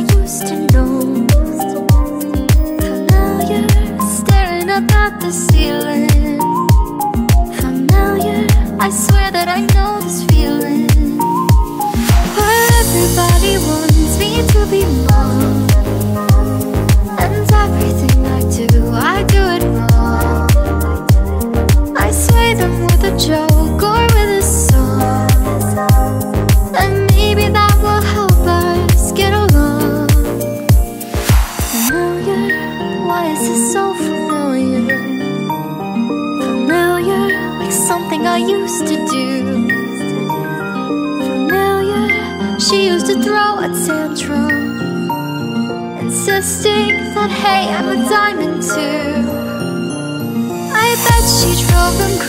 used to know. Staring up at the ceiling. Familiar, I swear that I know this feeling. Where everybody wants me to be. And everything I do, I do it wrong. I sway them with a joke why is so familiar? Familiar, like something I used to do. Familiar, she used to throw a tantrum, insisting that hey, I'm a diamond too. I bet she drove them crazy